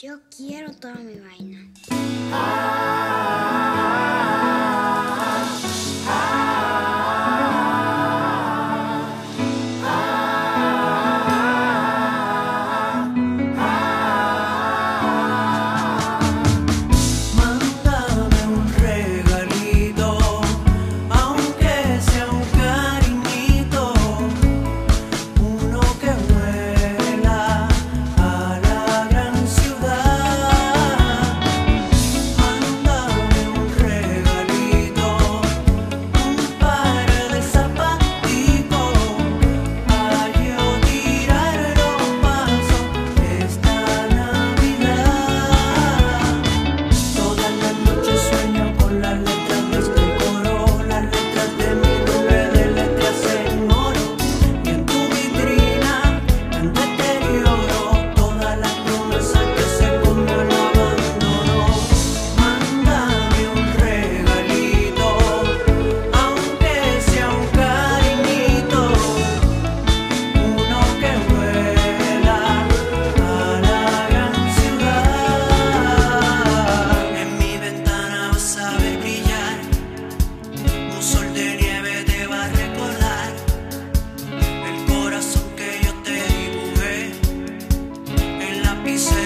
Yo quiero toda mi vaina. It's